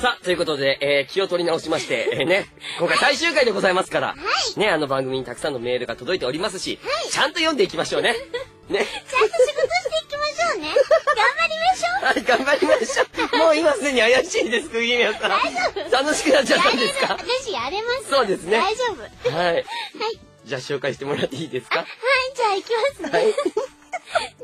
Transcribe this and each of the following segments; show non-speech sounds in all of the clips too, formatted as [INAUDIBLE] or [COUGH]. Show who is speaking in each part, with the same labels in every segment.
Speaker 1: さあ、ということで、えー、気を取り直しまして、えー、ね、今回最終回でございますから、
Speaker 2: はい
Speaker 1: ね、あの番組にたくさんのメールが届いておりますし、ちゃんと読んでいきましょうね。ね。
Speaker 2: ちゃんと仕事していきましょうね。頑張りましょう。
Speaker 1: はい、頑張りましょう。もう今すでに怪しいです、釘宮さん。
Speaker 2: 大丈夫
Speaker 1: 楽しくなっちゃったんですか？
Speaker 2: 私やれます。
Speaker 1: そうですね
Speaker 2: 大丈夫。はい。
Speaker 1: はい。
Speaker 2: はい。
Speaker 1: じゃあ紹介してもらっていいですか？
Speaker 2: じゃあ行きますね。
Speaker 1: はい。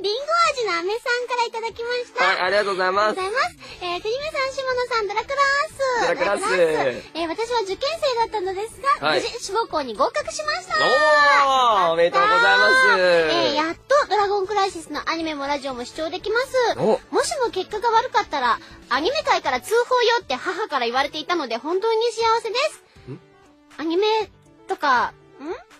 Speaker 2: リンゴ味の飴さんからいただきました。
Speaker 1: はい、ありがとうございます。
Speaker 2: ございます。えー、国目さん、下野さん、ドラクラース。
Speaker 1: ドラクラース
Speaker 2: ドえー、私は受験生だったのですが、
Speaker 1: はい
Speaker 2: 無事、志望校に合格しました。
Speaker 1: おーおめでとうございます
Speaker 2: えー、やっとドラゴンクライシスのアニメもラジオも視聴できます。
Speaker 1: お
Speaker 2: もしも結果が悪かったら、アニメ界から通報よって母から言われていたので、本当に幸せです。アニメとか、ん？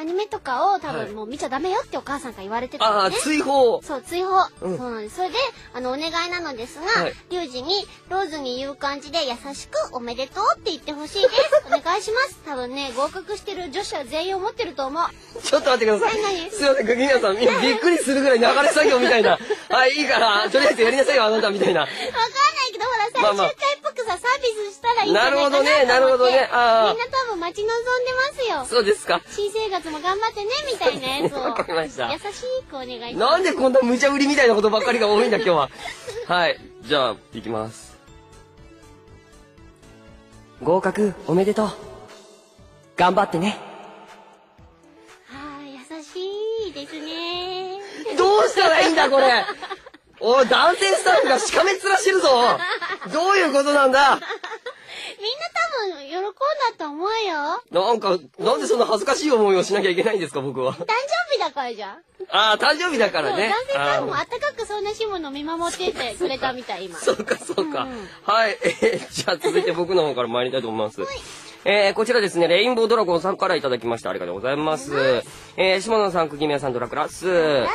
Speaker 2: アニメとかを多
Speaker 1: はい
Speaker 2: 分もう見ちゃダメよってお母さんから言われてた
Speaker 1: ああ、
Speaker 2: のね。
Speaker 1: 追放。
Speaker 2: そう、追放。
Speaker 1: うん
Speaker 2: そうなんです。それで、あの、お願いなのですが、
Speaker 1: はい
Speaker 2: リュウジに、ローズに言う感じで優しくおめでとうって言ってほしいです。お願いします。[LAUGHS] 多分ね、合格してる女子は全員思ってると思う。
Speaker 1: ちょっと待ってください。
Speaker 2: 何？何
Speaker 1: すいません、釘宮さん、今びっくりするぐらい流れ作業みたいな。[LAUGHS] はい、いいから、とりあえずやりなさいよ、あなたみたいな。
Speaker 2: わかんないけど、ほら、最終回っぽくさ、サービスしたらいいんじゃないかな
Speaker 1: なるほどねなるほどね
Speaker 2: みんな多分待ち望んでますよ。
Speaker 1: そうですか。
Speaker 2: 新生活も頑張ってね、みたいなやつを。[LAUGHS]
Speaker 1: わかりました
Speaker 2: 優しくお願いします。
Speaker 1: なんでこんな無茶売りみたいなことばっかりが多いんだ、今日は。[LAUGHS] はい。じゃあ、いきます。合格、おめでとう。頑張ってね。
Speaker 2: はい、優しいですね。
Speaker 1: どうしたらいいんだ、これ。おい、男性スタッフがしかめっ面してるぞ。どういうことなんだ。
Speaker 2: みんな多分喜んだと思うよ。
Speaker 1: なんか、なんでそんな恥ずかしい思いをしなきゃいけないんですか、僕は。
Speaker 2: 誕生日だからじゃん。
Speaker 1: ああ、誕生日だからね。
Speaker 2: 男性スタッフも
Speaker 1: あ
Speaker 2: あったかくそんなシモンの見守っててくれたみたい、今。
Speaker 1: ーそうか、そうか。
Speaker 2: うん
Speaker 1: はい。[LAUGHS] えーじゃあ続いて僕の方から参りたいと思います。[LAUGHS] えー、こちらですね、レインボードラゴンさんからいただきました。ありがとうございます。えー、島野さん、釘宮さん、ドラクラス。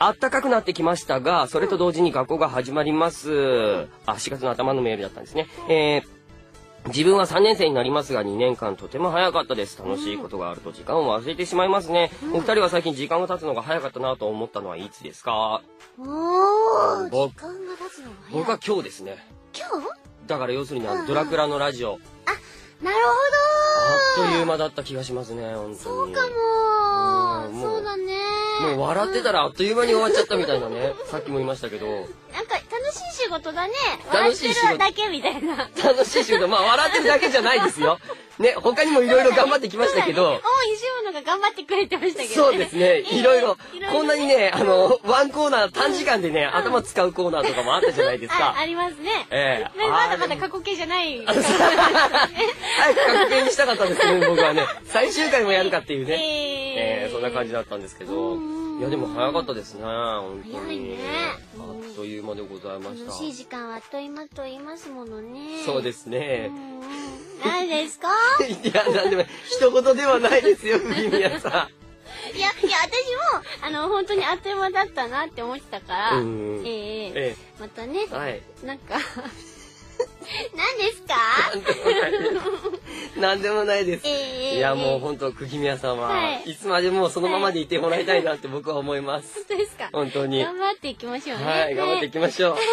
Speaker 1: あったかくなってきましたが、それと同時に学校が始まります。あ、4月の頭のメールだったんですね。えー自分は3年生になりますが2年間とても早かったです。楽しいことがあると時間を忘れてしまいますね。お二人は最近時間が経つのが早かったなと思ったのはいつですか？
Speaker 2: おー、
Speaker 1: 僕
Speaker 2: 時間が経つのが早い。
Speaker 1: 僕は今日ですね。
Speaker 2: 今日？
Speaker 1: だから要するにあの
Speaker 2: うん
Speaker 1: ドラクラのラジオ、
Speaker 2: なる
Speaker 1: あ
Speaker 2: ほど
Speaker 1: っという間だった気がしますね、本当に。
Speaker 2: そうかもそうだね。
Speaker 1: もう笑ってたらあっという間に終わっちゃったみたいなね。さっきも言いましたけど。
Speaker 2: なんか事だね。
Speaker 1: 楽しい仕事
Speaker 2: 笑ってるだけみたいな。
Speaker 1: 楽しい仕事、まあ笑ってるだけじゃないですよ。[LAUGHS] ね、他にもいろいろ頑張ってきましたけど
Speaker 2: そうだね。お西本が頑張ってくれてましたけど、
Speaker 1: そうですね。いろいろこんなにね、あの、ワンコーナー、短時間でね、頭使うコーナーとかもあったじゃないです
Speaker 2: あ
Speaker 1: か
Speaker 2: あ。りますね。
Speaker 1: ええ
Speaker 2: ねまだまだ過去形じゃない。[LAUGHS]
Speaker 1: 早く確認にしたかったんですけどね、僕はね。最終回もやるかっていうね。え
Speaker 2: え
Speaker 1: ーそんな感じだったんですけど。いや、でも早かったですね、本当に。
Speaker 2: 早いね
Speaker 1: あっという間でございました。
Speaker 2: 楽しい時間はあっという間と言いますものね。
Speaker 1: そうですね。
Speaker 2: 何ですか？[LAUGHS]
Speaker 1: いや、なんでも、一言ではないですよ、藤宮さ
Speaker 2: いや、いや、私も、あの、本当にあっという間だったなって思ってたから、
Speaker 1: うん
Speaker 2: ええ
Speaker 1: ん。え
Speaker 2: またね、
Speaker 1: え。はい。
Speaker 2: なんか、[LAUGHS] 何ですか？
Speaker 1: なんでもない [LAUGHS] です。
Speaker 2: ええ
Speaker 1: いや、もう本当、釘宮さんは、
Speaker 2: はい
Speaker 1: いつまでもそのままでいてもらいたいなって僕は思います。[LAUGHS]
Speaker 2: 本当ですか？
Speaker 1: 本当に。
Speaker 2: 頑張っていきましょうね。
Speaker 1: はい、頑張っていきましょう。[LAUGHS] [LAUGHS]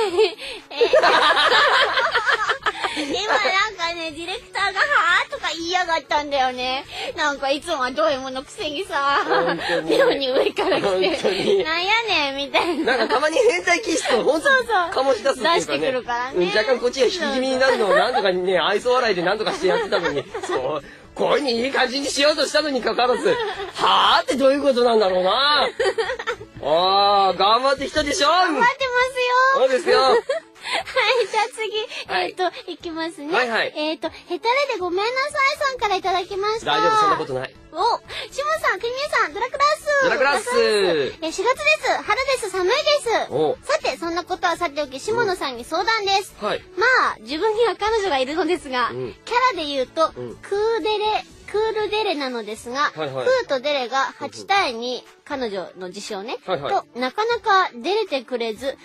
Speaker 2: 今なんかね、ディレクターがはぁとか言いやがったんだよね。なんかいつもはド M のくせにさ、
Speaker 1: 本当に
Speaker 2: 妙に上から来て、
Speaker 1: に
Speaker 2: なんやねんみたいな。
Speaker 1: なんかたまに変態気質を本当
Speaker 2: そうそう
Speaker 1: 醸し出すっていうかね。
Speaker 2: 出してくるからね
Speaker 1: うん若干こっちが引き気味になるのをなんとかね、愛想笑いでなんとかしてやってたのに、そう、こういうにいい感じにしようとしたのにかかわらず、はぁってどういうことなんだろうな。ああ、頑張ってきたでしょ
Speaker 2: 待ってますよ
Speaker 1: そうですよ。
Speaker 2: はい、じゃあ次、
Speaker 1: はい
Speaker 2: えっ、と、いきますね。
Speaker 1: はいはい
Speaker 2: えっ、と、ヘタレでごめんなさいさんからいただきました。
Speaker 1: 大丈夫、そんなことない。
Speaker 2: お、シモンさん、クミエさん、ドラクラス
Speaker 1: ドラクラス
Speaker 2: え、4月です。春です。寒いです。
Speaker 1: お
Speaker 2: さて、そんなことはさておき、下野さんに相談です。
Speaker 1: はい。
Speaker 2: まあ、自分には彼女がいるのですが、
Speaker 1: うん
Speaker 2: キャラで言うと、
Speaker 1: うん
Speaker 2: クーデレ、クールデレなのですが、
Speaker 1: はいはい
Speaker 2: クーとデレが8対2、彼女の事象ね、
Speaker 1: はいはい
Speaker 2: と、なかなか出れてくれず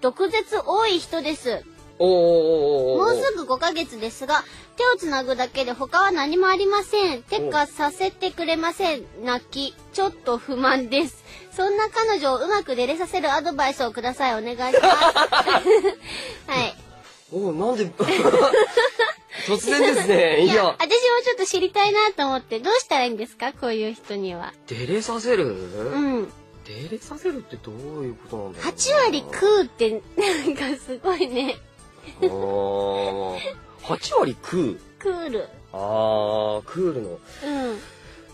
Speaker 2: 毒舌多い人です。もうすぐ5ヶ月ですが、手をつなぐだけで他は何もありません。てかさせてくれません。泣き。ちょっと不満です。そんな彼女をうまく出れさせるアドバイスをください。お願いします。[LAUGHS] はい。
Speaker 1: おなんで [LAUGHS] 突然ですね。い
Speaker 2: いや、
Speaker 1: や、
Speaker 2: 私もちょっと知りたいなと思って、どうしたらいいんですか？こういう人には。
Speaker 1: デレさせる、
Speaker 2: うん。
Speaker 1: デレさせるってどういうことなんだろうな
Speaker 2: 8割食うって、なんかすごいね。
Speaker 1: あー8割食う？
Speaker 2: クール。
Speaker 1: あークールの
Speaker 2: うん。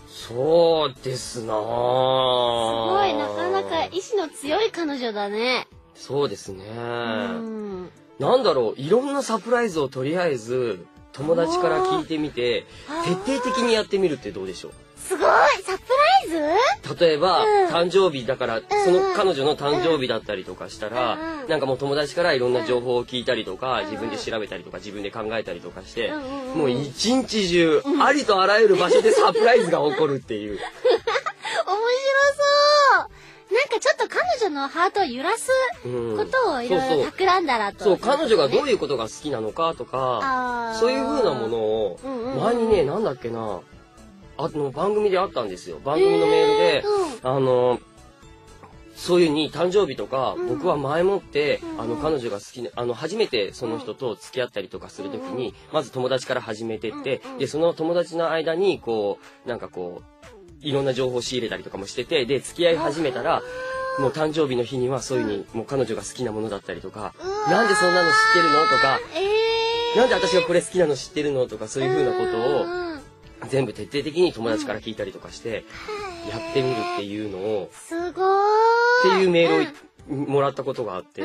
Speaker 1: そうですな
Speaker 2: す
Speaker 1: す
Speaker 2: ごい、なかなか意志の強い彼女だね。
Speaker 1: そうですね、
Speaker 2: うん。
Speaker 1: なんだろういろんなサプライズをとりあえず友達から聞いてみて徹底的にやってみるってどうでしょう？
Speaker 2: すごい。サプライズ？
Speaker 1: 例えば、
Speaker 2: うん。
Speaker 1: 誕生日だから、その彼女の誕生日だったりとかしたら、
Speaker 2: うん
Speaker 1: なんかもう友達からいろんな情報を聞いたりとか、自分で調べたりとか自分で考えたりとかして、
Speaker 2: うんうんうん。
Speaker 1: もう一日中、ありとあらゆる場所でサプライズが起こるっていう。
Speaker 2: かちょっと彼女のハートを揺らす
Speaker 1: うん。
Speaker 2: ことをいろいろ企んだらと。
Speaker 1: そう彼女がどう
Speaker 2: いう
Speaker 1: ことが好きなのかとかそういう風なものを
Speaker 2: うんうんうん。
Speaker 1: 前にねなんだっけなあの番組であったんですよ。番組のメールで、
Speaker 2: へー
Speaker 1: あのそういうふうに誕生日とか、
Speaker 2: うん。
Speaker 1: 僕は前もって、
Speaker 2: うん
Speaker 1: あの彼女が好きなあの初めてその人と付き合ったりとかするときに、まず友達から始めてって、
Speaker 2: うんうん。
Speaker 1: でその友達の間にこうなんかこういろんな情報を仕入れたりとかもしててで付き合い始めたらもう誕生日の日にはそういうふうにもう彼女が好きなものだったりとか、なんでそんなの知ってるの？とか、
Speaker 2: えー、
Speaker 1: なんで私がこれ好きなの知ってるの？とかそういうふうなことを全部徹底的に友達から聞いたりとかしてやってみるっていうのを
Speaker 2: すごーい。
Speaker 1: っていうメールをもらったことがあって、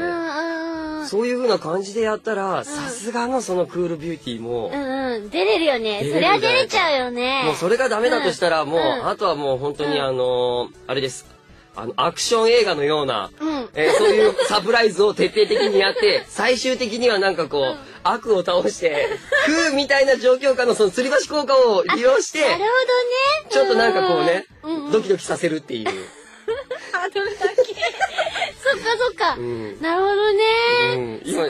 Speaker 2: うんうんうん。
Speaker 1: そういう風な感じでやったら、さすがのそのクールビューティーも、
Speaker 2: うんうん。出れるよね。そりゃ出れちゃうよね。
Speaker 1: もうそれがダメだとしたら、もう、
Speaker 2: うん
Speaker 1: あとはもう本当に
Speaker 2: うん
Speaker 1: あのーあれです。あの、アクション映画のような、
Speaker 2: うん。
Speaker 1: えーそういうサプライズを徹底的にやって、最終的にはなんかこう、悪を倒して、食うみたいな状況下のその吊り橋効果を利用して、
Speaker 2: なるほどね。
Speaker 1: ちょっとなんかこうね
Speaker 2: うんうん、
Speaker 1: ドキドキさせるっていう。[LAUGHS]
Speaker 2: ハードルだけ。そっかそっか。
Speaker 1: うん
Speaker 2: なるほどね。
Speaker 1: うん
Speaker 2: すごい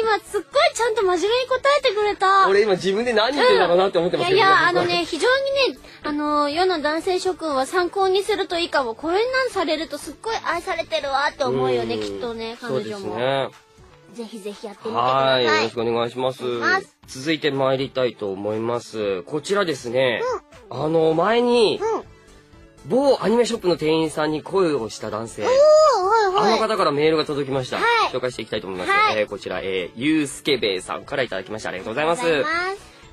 Speaker 1: 今
Speaker 2: 今すっごいちゃんと真面目に答えてくれた。
Speaker 1: 俺今自分で何言ってんだろうなって思ってますけど。
Speaker 2: いやいや、あのね、非常にね、あの、世の男性諸君は参考にするといいかも。これなんされるとすっごい愛されてるわって思うよね、
Speaker 1: ん
Speaker 2: きっとね、彼
Speaker 1: そうです
Speaker 2: 女も。
Speaker 1: ね。
Speaker 2: ぜひぜひやってみてくだ
Speaker 1: はい、よ。ろしくお願いします。続いて参りたいと思います。こちらですね、あの、前に、
Speaker 2: うん。
Speaker 1: 某アニメショップの店員さんに声をした男性。あの方からメールが届きました。
Speaker 2: はい
Speaker 1: 紹介していきたいと思います。
Speaker 2: はい
Speaker 1: えーこちら、えー、ゆうすけべいさんからいただきました。ありがとうございます。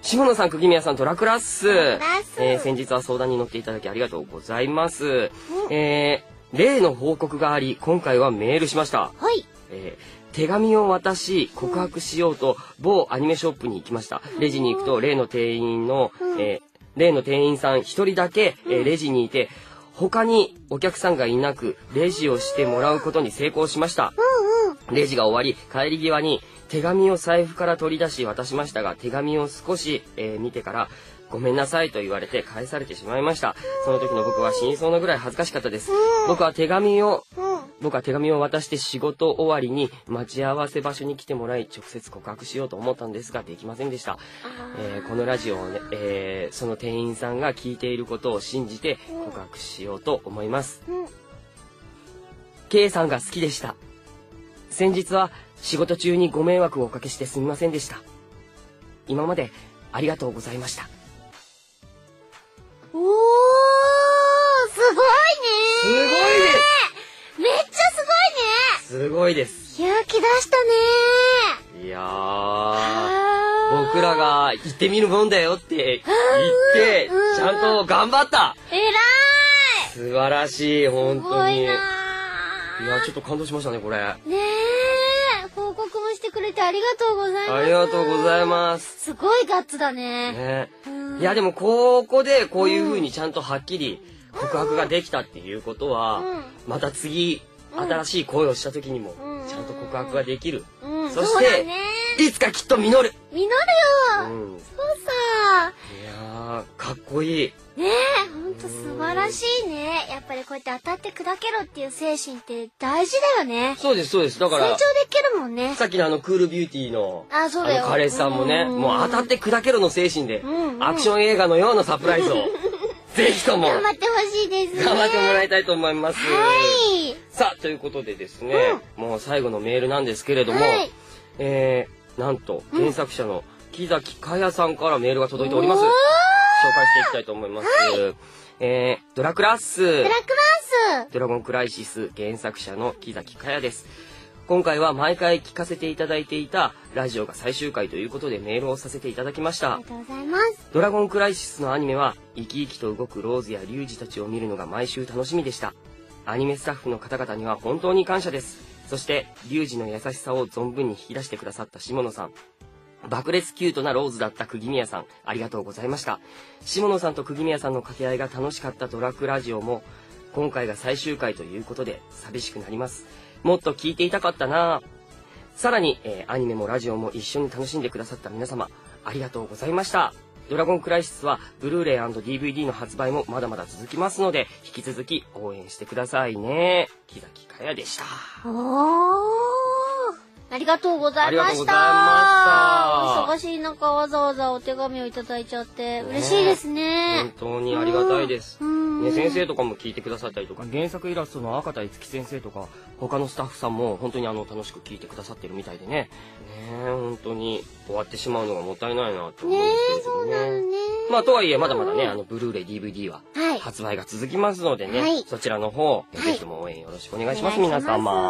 Speaker 1: 下野さん、釘宮さん、トラクラッス。
Speaker 2: ラッス
Speaker 1: えー先日は相談に乗っていただきありがとうございます。えー例の報告があり、今回はメールしました。
Speaker 2: はい。
Speaker 1: えー手紙を渡し告白しようと某アニメショップに行きました。レジに行くと例の店員の、えー例の店員さん一人だけ、えーレジにいて、他にお客さんがいなく、レジをしてもらうことに成功しました。レジが終わり、帰り際に手紙を財布から取り出し渡しましたが、手紙を少し、えー見てから、ごめんなさいと言われて返されてしまいました。その時の僕は死にそうなぐらい恥ずかしかったです。僕は手紙を。僕は手紙を渡して仕事終わりに待ち合わせ場所に来てもらい直接告白しようと思ったんですができませんでした、えーこのラジオをね、えーその店員さんが聞いていることを信じて告白しようと思います。
Speaker 2: うん
Speaker 1: K さんが好きでした。先日は仕事中にご迷惑をおかけしてすみませんでした。今までありがとうございました
Speaker 2: す
Speaker 1: すごいです。
Speaker 2: 勇気出したね。
Speaker 1: いや僕らが行ってみるもんだよって言って
Speaker 2: うん
Speaker 1: ちゃんと頑張った。
Speaker 2: ー。偉い。
Speaker 1: 素晴らしい本
Speaker 2: す
Speaker 1: 当に。いやちょっと感動しましたねこれ。
Speaker 2: ねえ、報告もしてくれてありがとうございます。
Speaker 1: りがとうございます。
Speaker 2: すごいガッツだね。
Speaker 1: ね。
Speaker 2: うん。
Speaker 1: いやでもここでこういう風にちゃんとはっきり告白ができたっていうことは
Speaker 2: うん。
Speaker 1: また次
Speaker 2: うん
Speaker 1: 新しい恋をした時にも
Speaker 2: うん。
Speaker 1: ちゃんと告白ができる。
Speaker 2: うん、
Speaker 1: そして。いつかきっと実る。
Speaker 2: 実るよ、
Speaker 1: うん。
Speaker 2: そうさ。
Speaker 1: いやーかっこいい。
Speaker 2: ねえ、ほんと素晴らしいね。やっぱりこうやって当たって砕けろっていう精神って大事だよね。
Speaker 1: そうですそうです。だから
Speaker 2: 成長できるもんね。
Speaker 1: さっきのあのクールビューティーの
Speaker 2: あそうだよ。
Speaker 1: の彼氏さんもね
Speaker 2: うん。
Speaker 1: もう当たって砕けろの精神でアクション映画のようなサプライズを [LAUGHS] ぜひとも
Speaker 2: 頑張ってほしいですね。
Speaker 1: 頑張ってもらいたいと思います。
Speaker 2: はい。
Speaker 1: さあということでですね、もう最後のメールなんですけれども、
Speaker 2: はい
Speaker 1: えーなんと原作者の木崎かやさんからメールが届いております。紹介していきたいと思います。えー、ドラクラッス
Speaker 2: ドラクランス
Speaker 1: ドラゴンクライシス原作者の木崎かやです。今回は毎回聞かせていただいていたラジオが最終回ということでメールをさせていただきました
Speaker 2: あり。がとうございます。
Speaker 1: ドラゴンクライシスのアニメは生き生きと動くローズやリュウジたちを見るのが毎週楽しみでした。アニメスタッフの方々には本当に感謝です。そして、リュウジの優しさを存分に引き出してくださった下野さん。爆裂キュートなローズだった釘宮さん、ありがとうございました。下野さんと釘宮さんの掛け合いが楽しかったドラクラジオも、今回が最終回ということで寂しくなります。もっと聞いていたかったなぁさらに、えーアニメもラジオも一緒に楽しんでくださった皆様、ありがとうございました。ドラゴンクライシスは、ブルーレイ &DVD の発売もまだまだ続きますので、引き続き応援してくださいね。木崎かやでした。
Speaker 2: おー。ありがとうございました。
Speaker 1: ありがとうございま
Speaker 2: 忙しい中わざわざお手紙をいただいちゃって、嬉しいですね
Speaker 1: 本。当にありがたいです。
Speaker 2: うん。
Speaker 1: ね、先生とかも聞いてくださったりとか、原作イラストの赤田樹先生とか、他のスタッフさんも本当にあの楽しく聞いてくださってるみたいでね。ね本当に終わってしまうのがもったいないなと思うん
Speaker 2: ね
Speaker 1: ですけれども
Speaker 2: そうなの
Speaker 1: ね。
Speaker 2: ね。
Speaker 1: まあとはいえまだまだね、あのブルーレイ DVD は
Speaker 2: はい。
Speaker 1: 発売が続きますのでね、
Speaker 2: はい
Speaker 1: そちらの方、
Speaker 2: い
Speaker 1: ぜひとも応援よろしくお願いします、
Speaker 2: お願いします
Speaker 1: 皆様。